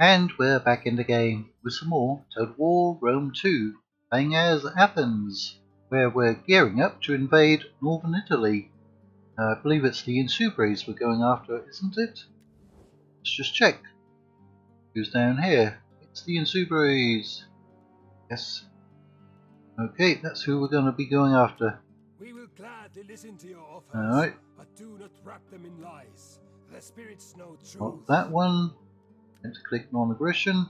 And we're back in the game with some more Total War Rome 2, playing as Athens, where we're gearing up to invade northern Italy. Uh, I believe it's the Insubres we're going after, isn't it? Let's just check. Who's down here? It's the Insubres. Yes. Okay, that's who we're going to be going after. We will gladly listen to your offers, Alright. but do not wrap them in lies. Their spirits know truth. That one. Let's click non-aggression.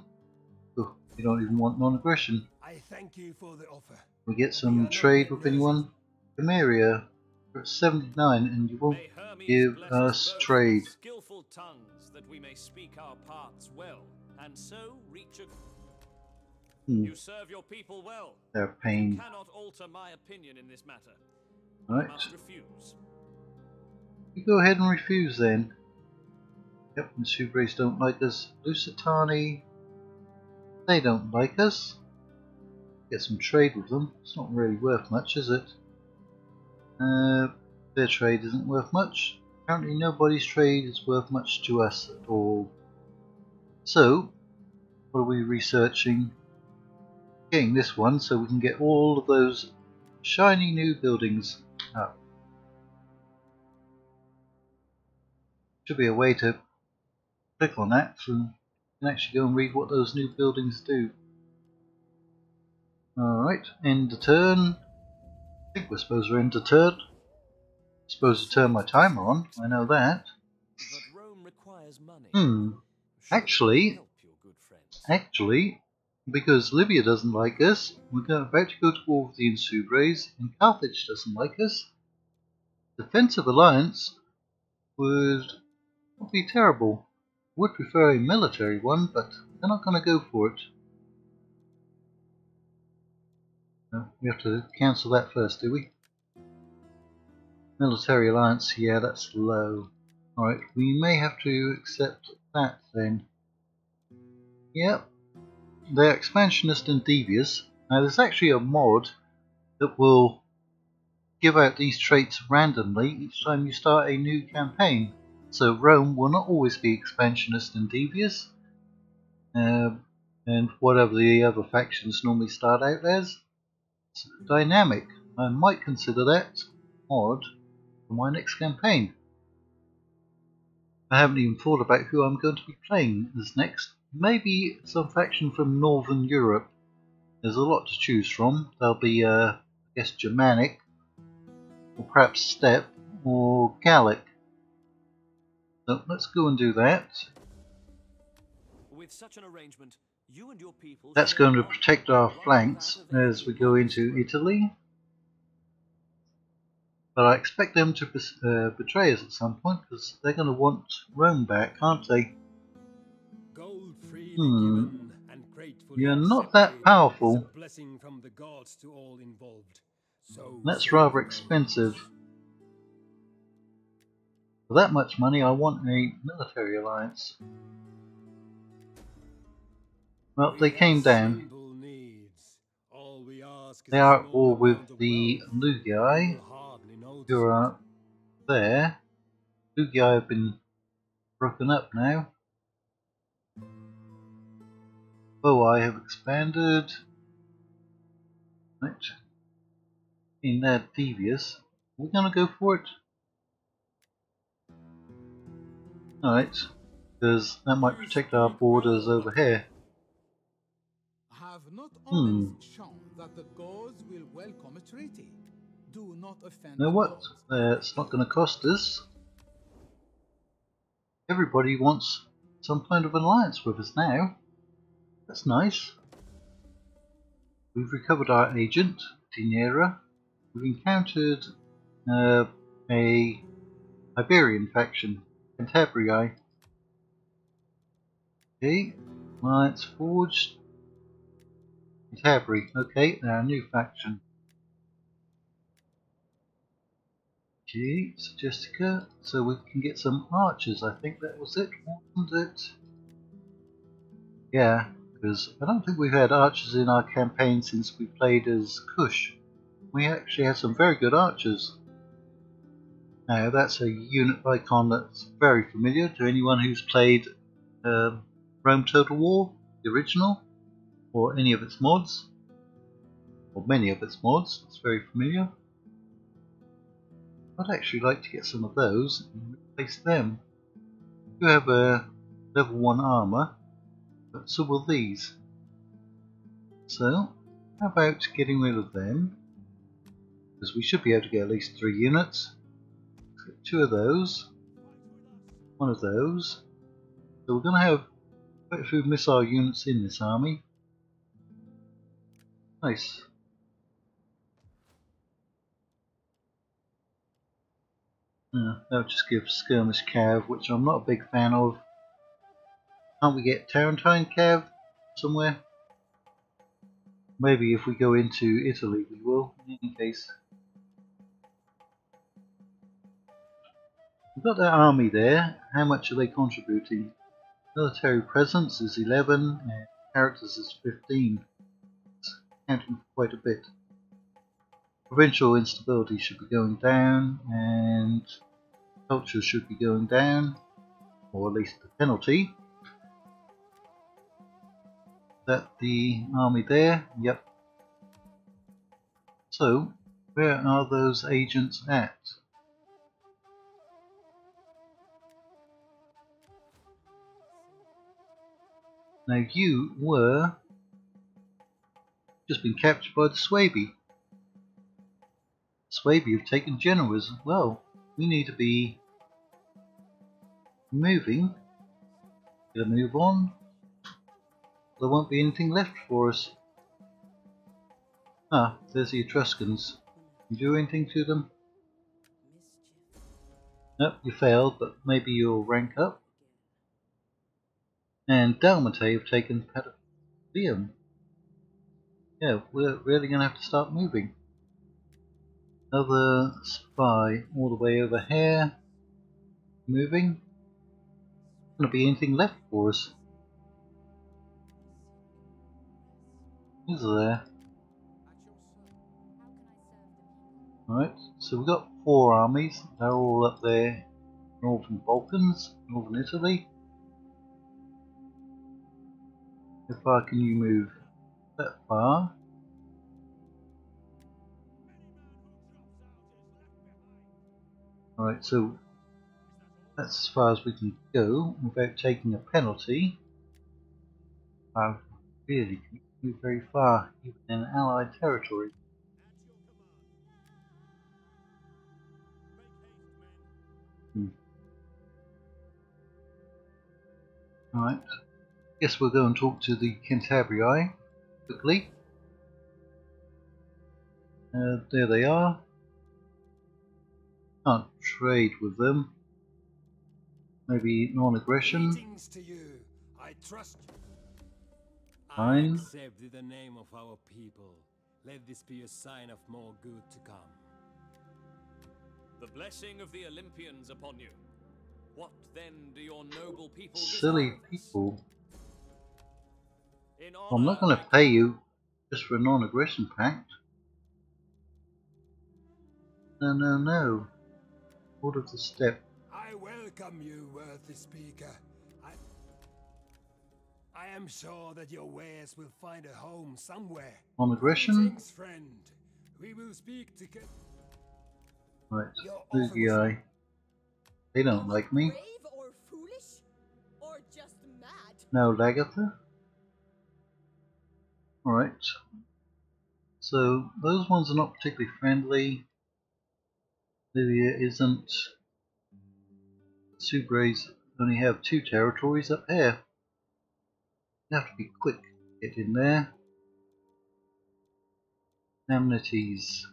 Oh, you don't even want non-aggression. I thank you for the offer. We get some trade with anyone. Cameria, we're at 79 and you won't give us trade. Skillful tongues that we may speak our parts well, and so reach a. Hmm, You serve your people well. they're a You cannot alter my opinion in this matter. Right. Must refuse. You go ahead and refuse then. Yep, the Subres don't like us. Lusitani, they don't like us. Get some trade with them. It's not really worth much, is it? Uh, their trade isn't worth much. Apparently nobody's trade is worth much to us at all. So, what are we researching? Getting this one so we can get all of those shiny new buildings up. Should be a way to click on that so you can actually go and read what those new buildings do. Alright, end the turn. I think we're supposed to end the turn. Supposed to turn my timer on, I know that. But Rome requires money. Hmm, actually- help your good friends. actually, because Libya doesn't like us, we're about to go to war with the Insubres, and Carthage doesn't like us. Defensive alliance would be terrible. Would prefer a military one, but they're not going to go for it. No, we have to cancel that first, do we? Military alliance, yeah, that's low. Alright, we may have to accept that then. Yep, they're expansionist and devious. Now there's actually a mod that will give out these traits randomly each time you start a new campaign. So Rome will not always be expansionist and devious, um, and whatever the other factions normally start out as. It's dynamic. I might consider that mod for my next campaign. I haven't even thought about who I'm going to be playing as next. Maybe some faction from Northern Europe. There's a lot to choose from. There'll be, uh, I guess, Germanic, or perhaps Steppe, or Gallic. So let's go and do that. With such an arrangement, you and your people That's going to protect our flanks as we go into Italy. But I expect them to uh, betray us at some point because they're going to want Rome back, aren't they? Gold Hmm. You're not that powerful. is a blessing For that much money, I want a military alliance. Well, they came down. They are small all with the notice who are there. Lugii have been broken up now. Boii have expanded. Right. In that devious. We're gonna go for it. Alright, because that might protect our borders over here. have not Hmm. always shown that the gods will welcome a treaty. Do not offend You know what? Uh, it's not going to cost us. Everybody wants some kind of alliance with us now. That's nice. We've recovered our agent, Dinera. We've encountered uh, a Iberian faction, Cantabrii. Eh? Okay, alliance forged. Cantabria. Okay, they're a new faction. Okay, Suggestica. So we can get some archers. I think that was it, wasn't it? Yeah, because I don't think we've had archers in our campaign since we played as Kush. We actually had some very good archers. Now that's a unit icon that's very familiar to anyone who's played um, Rome Total War, the original, or any of its mods, or many of its mods. It's very familiar. I'd actually like to get some of those and replace them. You have a level 1 armor, but so will these. So, how about getting rid of them? Because we should be able to get at least 3 units. 2 of those, one of those. So we're going to have quite a few missile units in this army. Nice. Uh, that'll just give Skirmish Cav, which I'm not a big fan of. Can't we get Tarentine Cav somewhere? Maybe if we go into Italy we will, in any case. We've got that army there. How much are they contributing? Military presence is 11 and characters is 15. It's counting quite a bit. Provincial instability should be going down and culture should be going down, or at least the penalty. That the army there? Yep. So, where are those agents at? Now you were just been captured by the Suebi. Suebi have taken Genoa as Well, we need to be moving. Gonna move on. There won't be anything left for us. Ah, there's the Etruscans. You do anything to them? Nope, you failed, but maybe you'll rank up. And Dalmatae have taken Patavium. Yeah, we're really going to have to start moving. Another spy all the way over here. Moving. Going to be anything left for us. Is there? Alright, so we've got four armies. They're all up there. Northern Balkans, Northern Italy. How far can you move? That far. Alright, so that's as far as we can go without taking a penalty. I really can move very far, even in Allied territory. Hmm. Alright, guess we'll go and talk to the Cantabrii quickly. Uh, there they are. Can't trade with them. Maybe non-aggression. Greetings to you. I trust you. Fine. I accept the name of our people. Let this be a sign of more good to come. The blessing of the Olympians upon you. What then do your noble people Silly desire? people. In I'm not going to pay you just for a non-aggression pact. No, no, no. Order of the step. I welcome you, worthy speaker. I, I am sure that your wares will find a home somewhere. Non-aggression. Greetings, friend. We will speak together. Right. Your Boogie offer was- Eye. They don't like me. Brave or foolish? Or just mad? No, Lagatha. Alright. So, those ones are not particularly friendly. Libya isn't. Subrays only have two territories up here. You have to be quick to get in there. Amenities.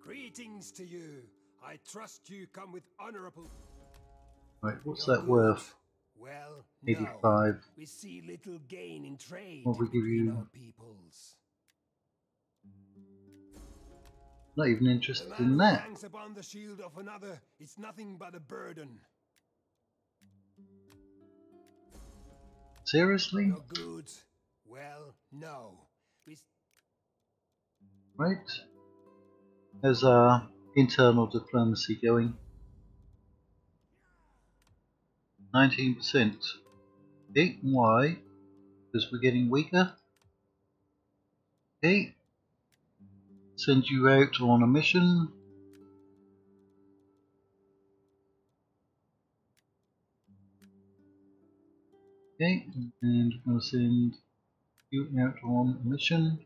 Greetings to you. I trust you come with honorable. Right, what's that worth? Well, no. 85. We see little gain in trade What we give you? peoples. Not even interested in that. hangs upon the shield of another is nothing but a burden. Seriously? Your goods, well, no. We Right. How's our internal diplomacy going? 19%. Okay, why? Because we're getting weaker. Okay. Send you out on a mission. Okay, and I'm going to send you out on a mission.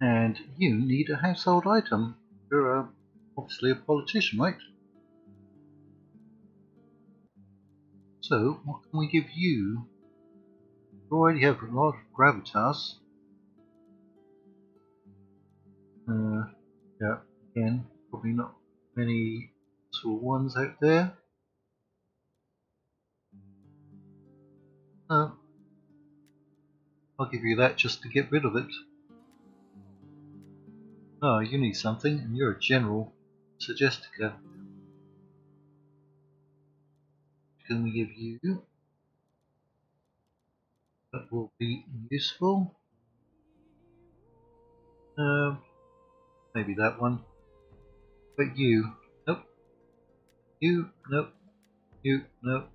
And you need a household item. You're uh, obviously a politician, right? So, what can we give you? You already have a lot of gravitas. Uh, yeah, again, probably not many useful ones out there. No. I'll give you that just to get rid of it. Oh, you need something, and you're a general. Suggestica. Can we give you? That will be useful. Um, maybe that one. But you, nope. You, nope. You, nope.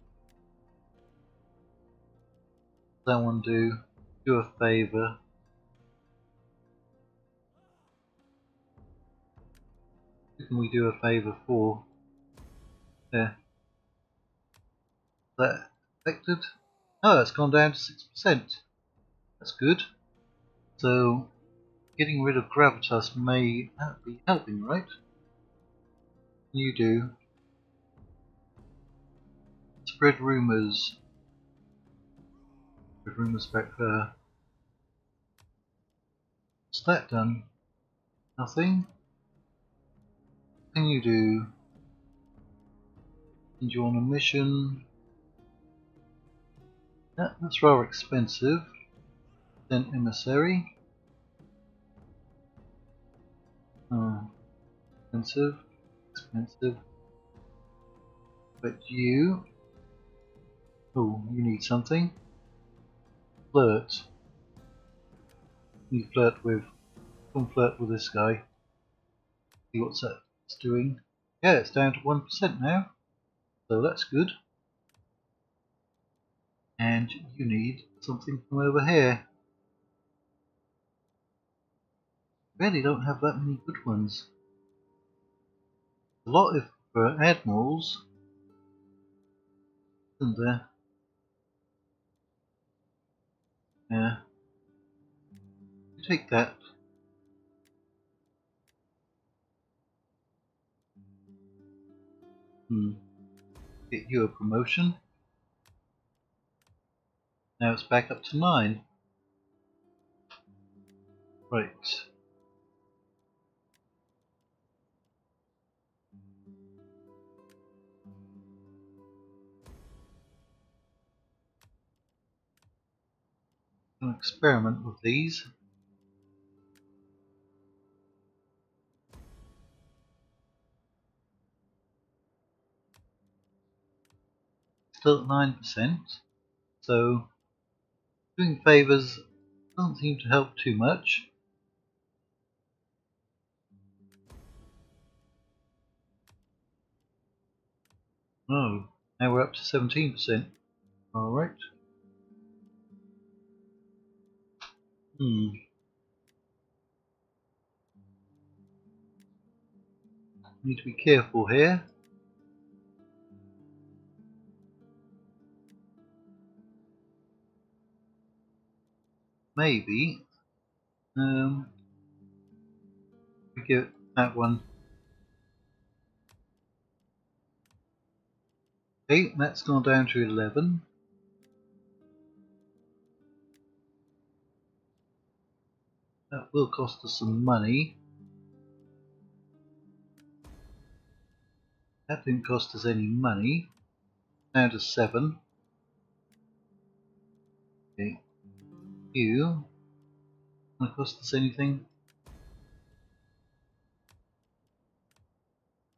That one do. Do a favour. Can we do a favour for? There. That affected? Oh, it's gone down to 6%. That's good. So, getting rid of gravitas may be helping, right? You do. Spread rumours. Spread rumours back there. What's that done? Nothing? Can you do? Send you on a mission. Yeah, that's rather expensive. Then emissary. Oh, expensive, expensive. But you. Oh, you need something. Flirt. You flirt with. Come flirt with this guy. See what's that it's doing. Yeah, it's down to one percent now. So that's good and you need something from over here. Really don't have that many good ones. A lot of for admirals, isn't there? Uh, yeah. Take that. Hmm. Get you a promotion. Now it's back up to 9. Right. An experiment with these. Still at 9%, so Doing favours doesn't seem to help too much. Oh, now we're up to 17%. Alright. Hmm. Need to be careful here. Maybe um, we get that one. Okay, that's gone down to 11. That will cost us some money. That didn't cost us any money. Down to 7. Okay you going to cost us anything?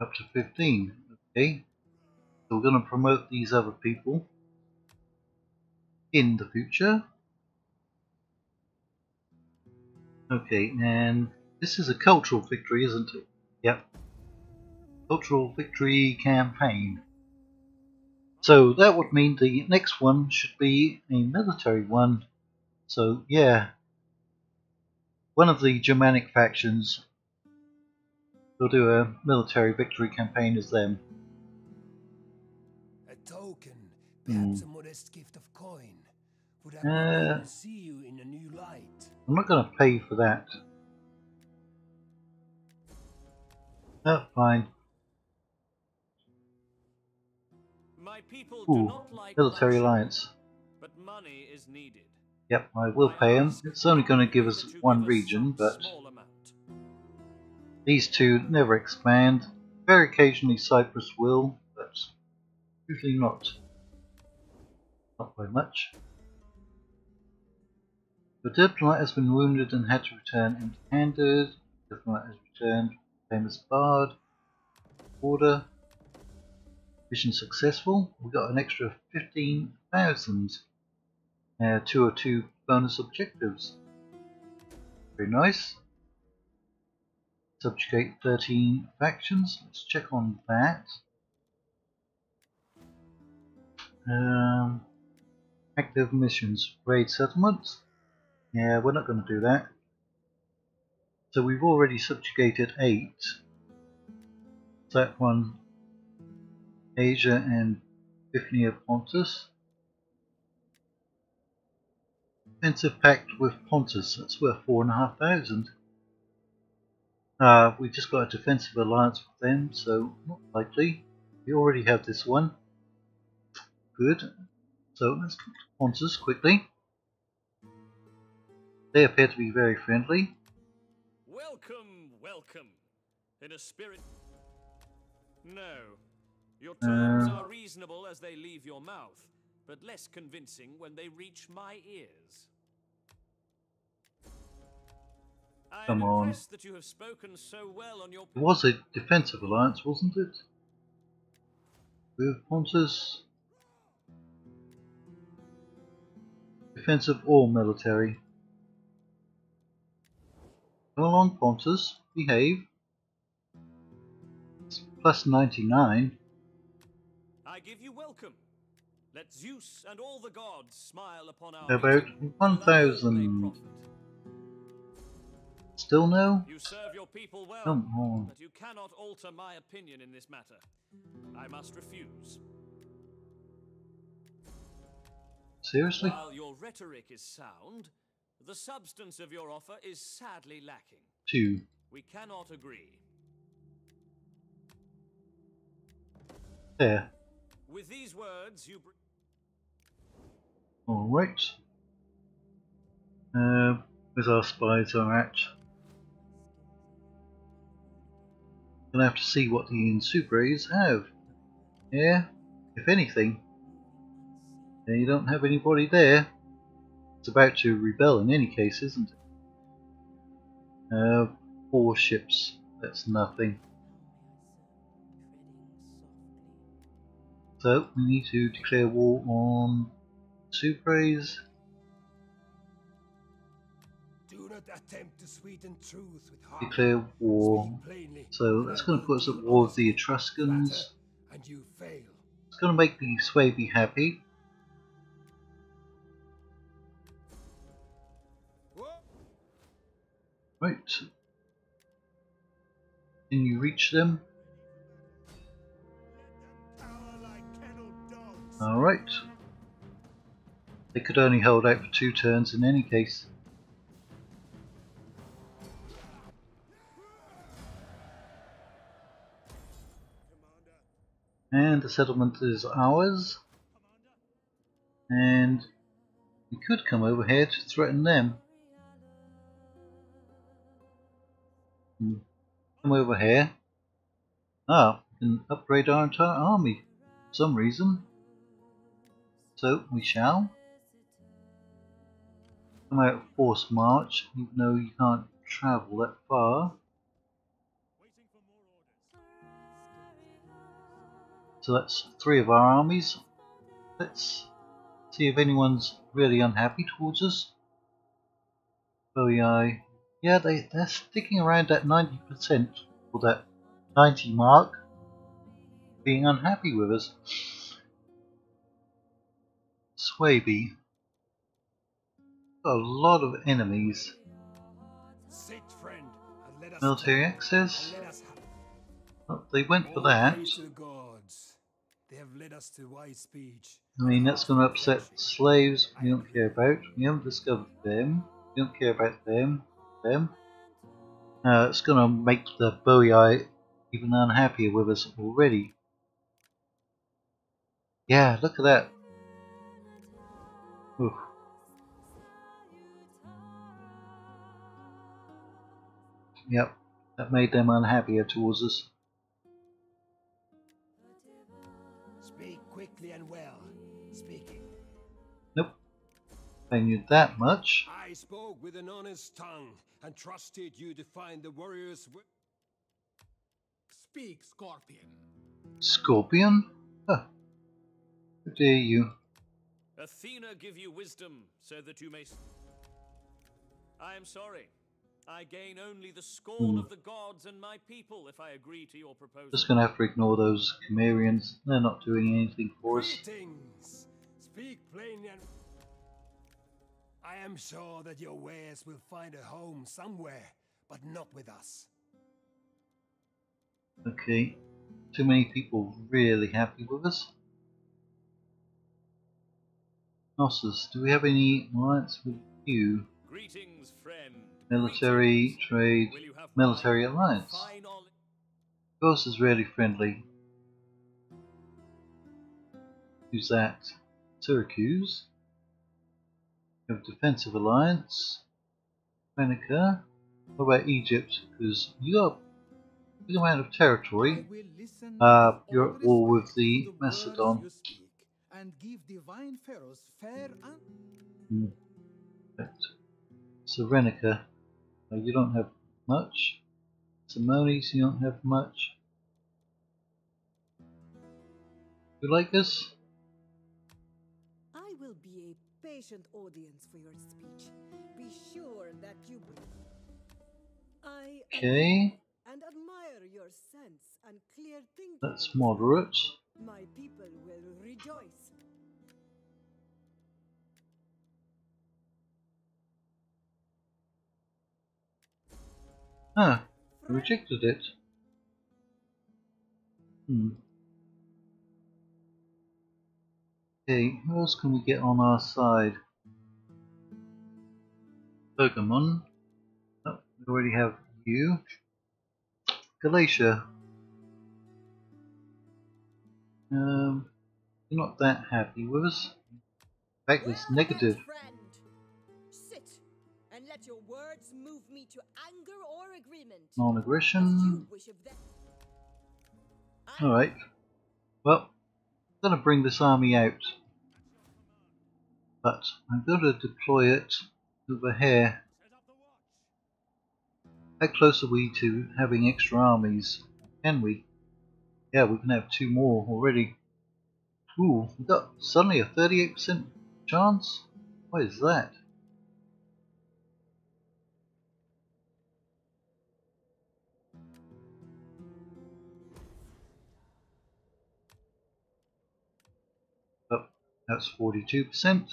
Up to 15. Okay. So we're going to promote these other people in the future. Okay, and this is a cultural victory, isn't it? Yep. Cultural Victory Campaign. So that would mean the next one should be a military one. So yeah, one of the Germanic factions will do a military victory campaign as them. A token, perhaps a modest gift of coin. Would have Uh, see you in a new light. I'm not going to pay for that. Oh, fine. My people do not like military alliance. but money is needed. Yep, I will pay him. It's only going to give us one region, but these two never expand. Very occasionally Cyprus will, but usually not. Not by much. The diplomat has been wounded and had to return empty-handed. Diplomat has returned. Famous bard. Order. Mission successful. We got an extra 15,000. Uh, 202 bonus objectives. Very nice. Subjugate 13 factions. Let's check on that. Um, active missions. Raid settlements. Yeah, we're not going to do that. So we've already subjugated 8. That one, Asia and Bithynia Pontus. Defensive pact with Pontus, that's worth 4,500. Uh, we just got a defensive alliance with them, so not likely. We already have this one. Good. So let's go to Pontus quickly. They appear to be very friendly. Welcome, welcome. In a spirit. No. Your Uh. terms are reasonable as they leave your mouth, but less convincing when they reach my ears. Come on. that you have spoken so well on your It was a defensive alliance, wasn't it? With Pontus. Defensive or military? Come along, Pontus. Behave. It's plus 99. I give you welcome. Let Zeus and all the gods smile upon our About 1,000. They profit. Still no? You serve your people well, Come on. but you cannot alter my opinion in this matter. I must refuse. Seriously? While your rhetoric is sound, the substance of your offer is sadly lacking. Two. We cannot agree. There. With these words, you. Br- Alright. Uh, where's our spies are at? Gonna have to see what the Insubres have. Yeah, if anything. You don't have anybody there. It's about to rebel in any case, isn't it? Uh, four ships. That's nothing. So, we need to declare war on Supres. Do not attempt to sweeten truth with harm. Declare war. So that's going to put us at war with the Etruscans. and you fail. It's going to make the Suebi happy. Right. Can you reach them? Alright. They could only hold out for two turns in any case. And the settlement is ours. And we could come over here to threaten them. Hmm. Come over here. Ah, we can upgrade our entire army for some reason. So we shall. Come out force march, even though you can't travel that far. So that's three of our armies. Let's see if anyone's really unhappy towards us. Oh, Boii, yeah, they, they're sticking around that 90% or that 90 mark. being unhappy with us. Suebi. A lot of enemies. Sit, friend, and let us Military access. and let us Oh, they went for that. praise to the gods. They have led us to wise speech. I mean, that's going to upset slaves we don't care about. We haven't discovered them. We don't care about them. Them. Uh, it's going to make the Boii even unhappier with us already. Yeah, look at that. Oof. Yep, that made them unhappier towards us. Speak quickly and well. Speaking. Nope. I knew that much. I spoke with an honest tongue and trusted you to find the warriors. wi- Speak, Scorpion. Scorpion? Huh. How dare you? Athena give you wisdom so that you may. s- I am sorry. I gain only the scorn Hmm. of the gods and my people if I agree to your proposal. Just gonna have to ignore those Chimerians. They're not doing anything for us. Greetings. Speak plainly and. I am sure that your wares will find a home somewhere, but not with us. Okay. Too many people really happy with us. Knossos, do we have any alliance with you? Greetings, friend. Military, trade, Will you have military alliance. Ghost is really friendly. Who's that? Syracuse. Have defensive alliance. Seneca. What about Egypt? Because you got a big amount of territory. Uh, you're at war with the Macedon. you speak, and give divine pharaohs fair and Hmm. But Serenica, uh, you don't have much. Simones, you don't have much. You like this? I will be a patient audience for your speech. Be sure that you. bring. I Okay, and admire your sense and clear thinking. that's moderate. My people will rejoice. Ah, rejected it. Hmm. Okay, who else can we get on our side? Pergamon. Oh, we already have you. Galatia. Um, you're not that happy with us. In fact, it's negative. friend. Words move me to anger or agreement. Non-aggression. you wish of them. I Alright. Well, I'm going to bring this army out. But I'm going to deploy it over here. How close are we to having extra armies? Can we? Yeah, we can have two more already. Ooh, we got suddenly a 38% chance? What is that? That's 42%.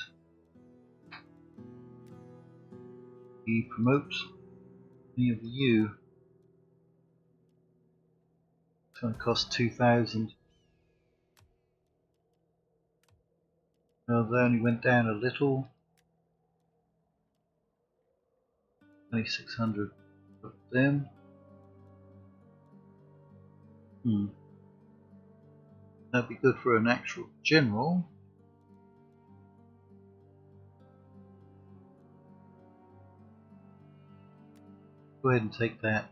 We promote any of you. It's going to cost 2,000. Well, they only went down a little. 2600 of them. Hmm. That'd be good for an actual general. Go ahead and take that.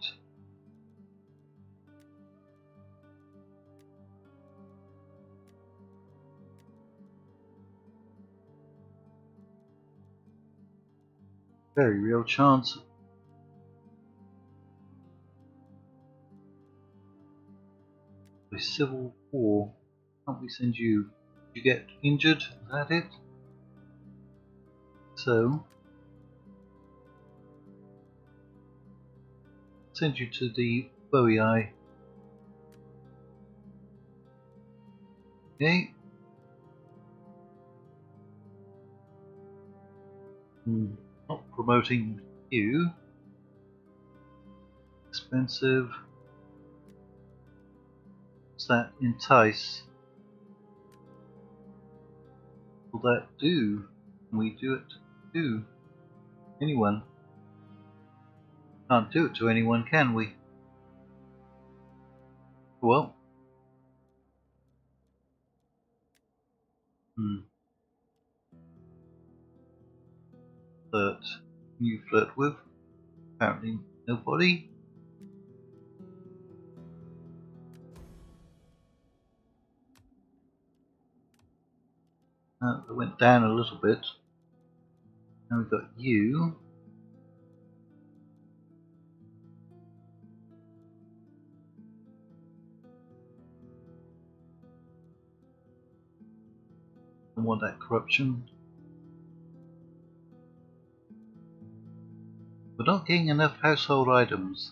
Very real chance. A civil war. Can't we send you? You get injured? Is that it? So, send you to the Boii. Okay. Hmm, not promoting you. Expensive. What's that? Entice. Will that do? Can we do it to anyone? Can't do it to anyone, can we? Well. Hmm. Flirt. You flirt with? Apparently nobody. Uh, it went down a little bit. Now we've got you. Want that corruption. We're not getting enough household items.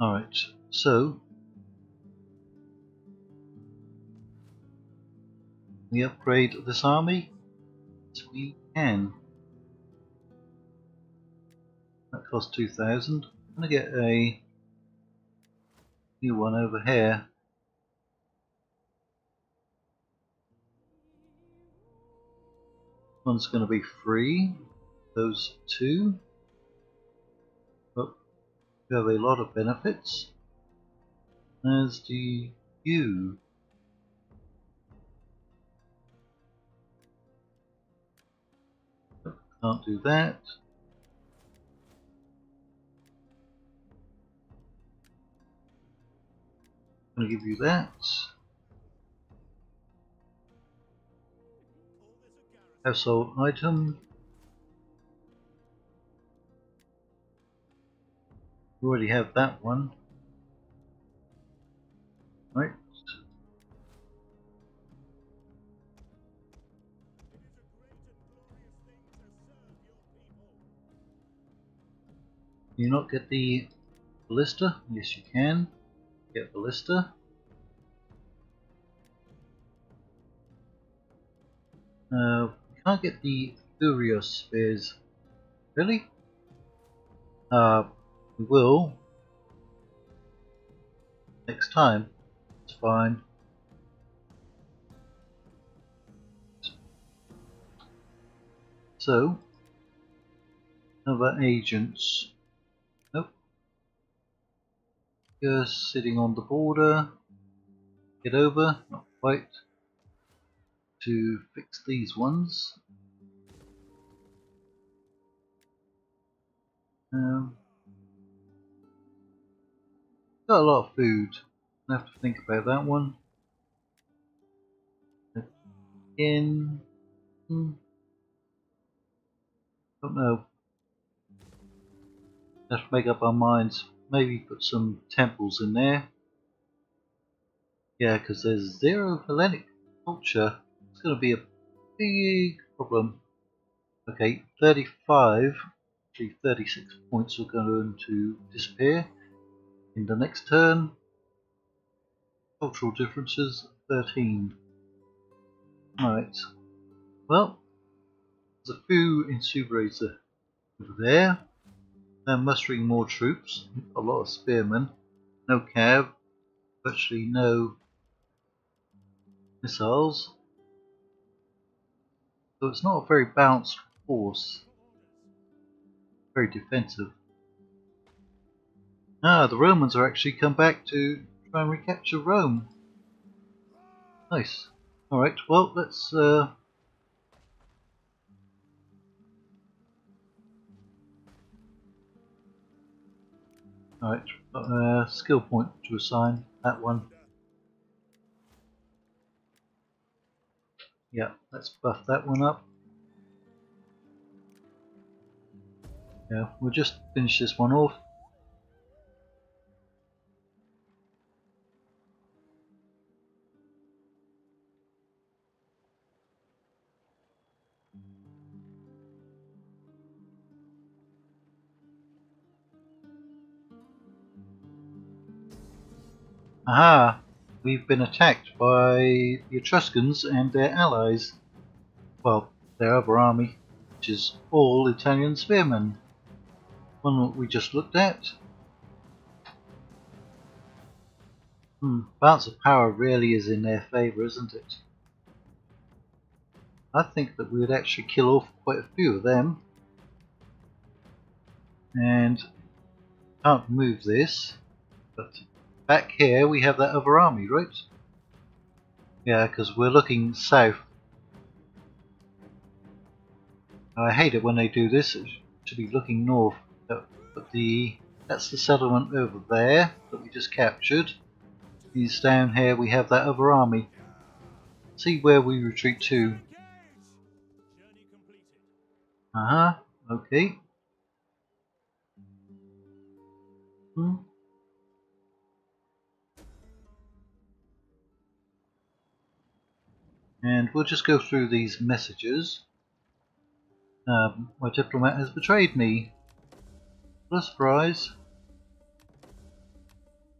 Alright, so we upgrade this army? Yes, we can. That costs 2,000. I'm going to get a new one over here. One's going to be free. Those two. Oh, but we have a lot of benefits. As do you. Can't do that. I'm going to give you that. Household item. We already have that one. Right. you not get the ballista? Yes, you can. Get ballista. Uh, we can't get the Thureos spears. Really? Uh, we will. Next time. It's fine. So, other agents. Nope. Just sitting on the border. Get over, not quite. To fix these ones. Um, got a lot of food. I have to think about that one. In. Hmm. Don't know. To make up our minds maybe put some temples in there. Yeah, because there's zero Hellenic culture. Going to be a big problem. Okay, 35, actually 36 points are going to disappear in the next turn. Cultural differences, 13. Alright, well, there's a few Insuberator over there. They're mustering more troops, a lot of spearmen, no cav, virtually no missiles. So it's not a very balanced force, very defensive. Ah, the Romans are actually come back to try and recapture Rome. Nice. Alright, well, let's uh, Alright, a skill point to assign, that one. Yeah, let's buff that one up. Yeah, we'll just finish this one off. Aha! We've been attacked by the Etruscans and their allies. Well, their other army, which is all Italian spearmen. One that we just looked at. Hmm, balance of power really is in their favour, isn't it? I think that we would actually kill off quite a few of them. And can't move this, but back here we have that other army, right? Yeah, because we're looking south. I hate it when they do this. Should be looking north. But the that's the settlement over there that we just captured. Is down here we have that other army. See where we retreat to. Uh huh. Okay. Hmm. And we'll just go through these messages. Um, my diplomat has betrayed me. What a surprise.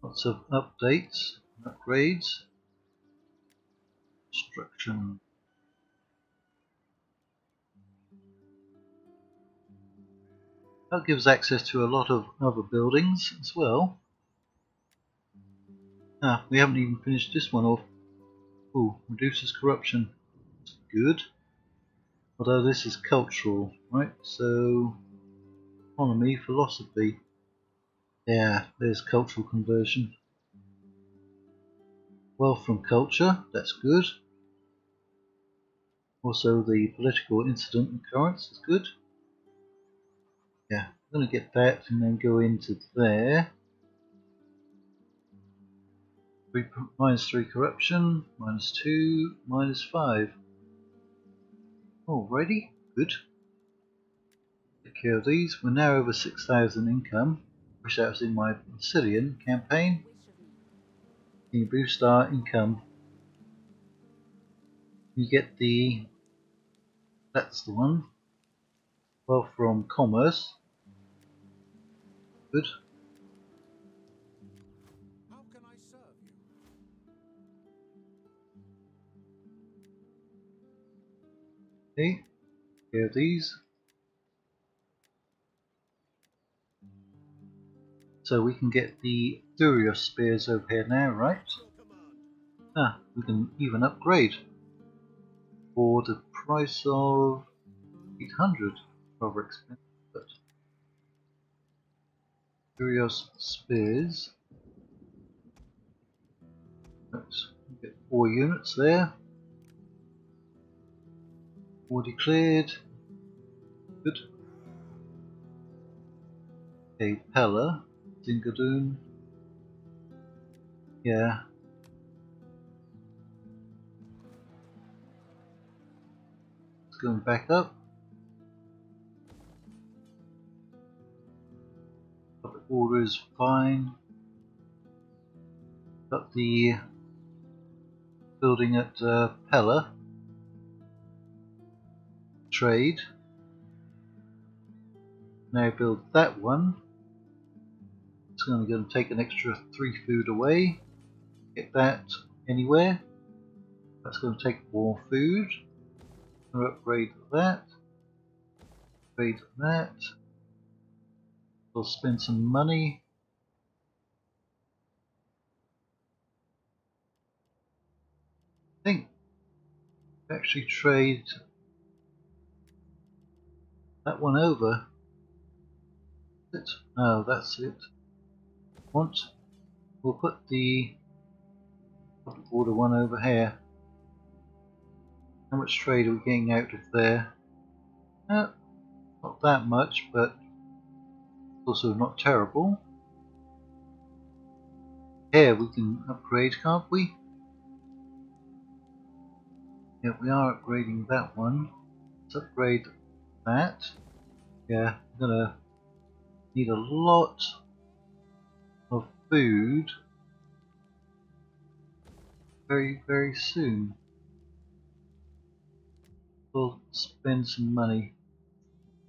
Lots of updates, upgrades, destruction. That gives access to a lot of other buildings as well. Ah, we haven't even finished this one off. Ooh, reduces corruption. Good. Although this is cultural, right? So, economy, philosophy. Yeah, there's cultural conversion. Wealth from culture, that's good. Also the political incident occurrence is good. Yeah, I'm going to get that and then go into there. Three, minus 3 corruption, minus 2, minus 5. Alrighty, good. Take care of these. We're now over 6,000 income. Wish that was in my Sicilian campaign. Can you boost our income? You get the. That's the one. Well, from commerce. Good. Okay. Here these. So we can get the Thureos spears over here now, right? Ah, we can even upgrade for the price of 800. Rather expensive, but Thureos spears. Let's get four units there. Four declared. Good. A Pella. Zingadoon. Yeah. It's going back up. Public order is fine. Got the building at uh, Pella. Trade. Now build that one. It's only going to take an extra three food away. Get that anywhere. That's going to take more food. Upgrade that. Upgrade that. We'll spend some money. I think actually trade that one over. It? No, that's it. Once we'll put the order one over here. How much trade are we getting out of there? Uh, not that much, but also not terrible. Here we can upgrade, can't we? Yeah, we are upgrading that one. Let's upgrade that. Yeah, I'm gonna need a lot of food very, very soon. We'll spend some money.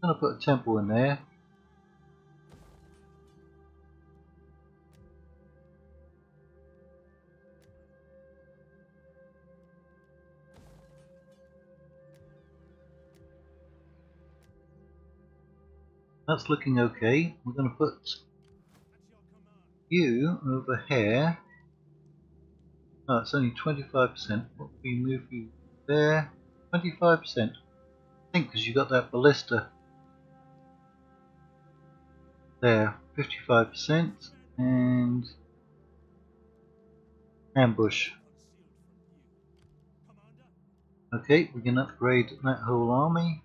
I'm gonna put a temple in there. That's looking okay. We're going to put you over here. Oh, it's only 25%. What if we move you there? 25%. I think because you got that ballista. There, 55%. And ambush. Okay, we can upgrade that whole army.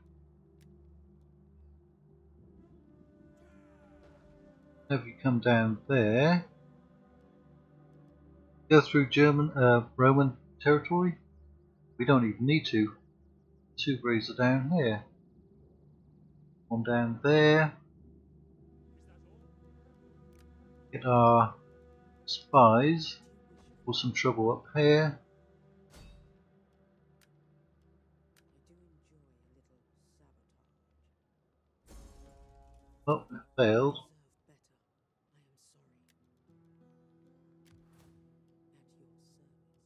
Have you come down there? Go through German, uh, Roman territory? We don't even need to. Two braves are down here. One down there. Get our spies. For some trouble up here. Oh, failed.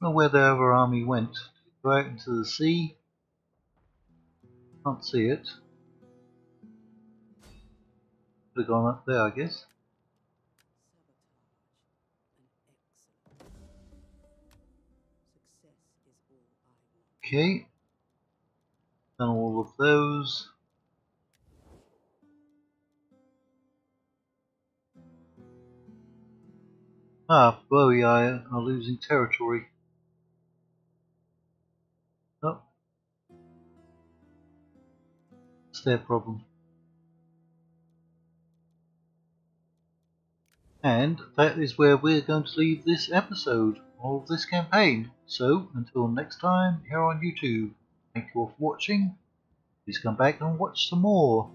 Know where the other army went. Go out into the sea. Can't see it. Could have gone up there, I guess. Okay. Done all of those. Ah, Boii are, are losing territory. Their problem. And that is where we're going to leave this episode of this campaign. So, until next time, here on YouTube, thank you all for watching. Please come back and watch some more.